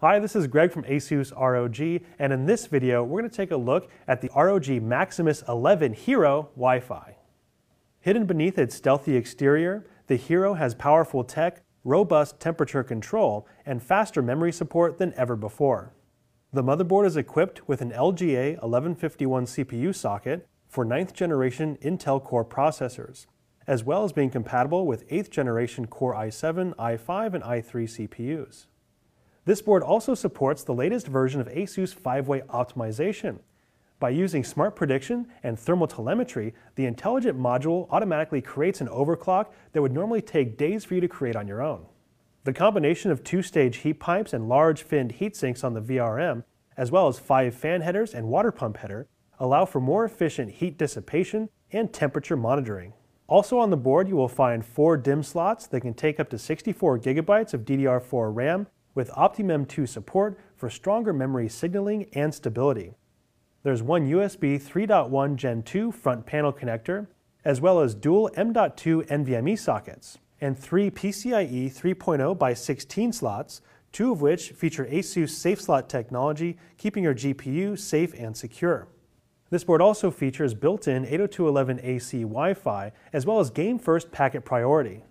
Hi, this is Greg from ASUS ROG, and in this video, we're going to take a look at the ROG Maximus 11 Hero Wi-Fi. Hidden beneath its stealthy exterior, the Hero has powerful tech, robust temperature control, and faster memory support than ever before. The motherboard is equipped with an LGA 1151 CPU socket for 9th generation Intel Core processors, as well as being compatible with 8th generation Core i7, i5, and i3 CPUs. This board also supports the latest version of ASUS 5-way optimization. By using smart prediction and thermal telemetry, the intelligent module automatically creates an overclock that would normally take days for you to create on your own. The combination of two-stage heat pipes and large finned heat sinks on the VRM, as well as five fan headers and water pump header, allow for more efficient heat dissipation and temperature monitoring. Also on the board, you will find four DIMM slots that can take up to 64 gigabytes of DDR4 RAM with OptiMem2 support for stronger memory signaling and stability. There's one USB 3.1 Gen 2 front panel connector, as well as dual M.2 NVMe sockets, and three PCIe 3.0 by 16 slots, two of which feature ASUS SafeSlot technology, keeping your GPU safe and secure. This board also features built-in 802.11ac Wi-Fi, as well as game-first packet priority.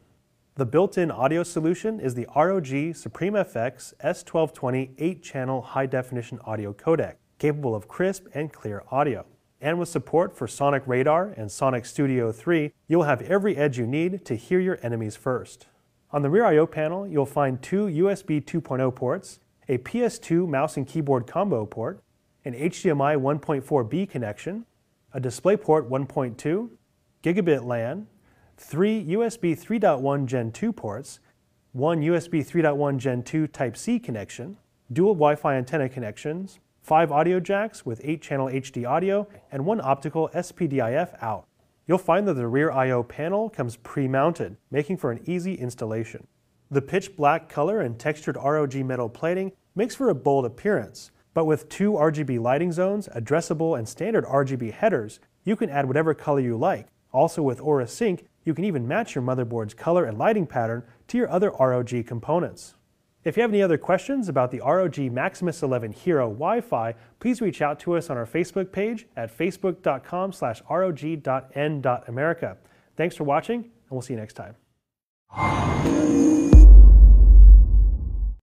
The built-in audio solution is the ROG Supreme FX S1220 8-channel high-definition audio codec, capable of crisp and clear audio. And with support for Sonic Radar and Sonic Studio 3, you'll have every edge you need to hear your enemies first. On the rear I.O. panel, you'll find two USB 2.0 ports, a PS2 mouse and keyboard combo port, an HDMI 1.4b connection, a DisplayPort 1.2, gigabit LAN, three USB 3.1 Gen 2 ports, one USB 3.1 Gen 2 Type-C connection, dual Wi-Fi antenna connections, five audio jacks with 8-channel HD audio, and one optical SPDIF out. You'll find that the rear I.O. panel comes pre-mounted, making for an easy installation. The pitch black color and textured ROG metal plating makes for a bold appearance, but with two RGB lighting zones, addressable and standard RGB headers, you can add whatever color you like. Also with Aura Sync, you can even match your motherboard's color and lighting pattern to your other ROG components. If you have any other questions about the ROG Maximus 11 Hero Wi-Fi, please reach out to us on our Facebook page at facebook.com slash rog.n.america. Thanks for watching, and we'll see you next time.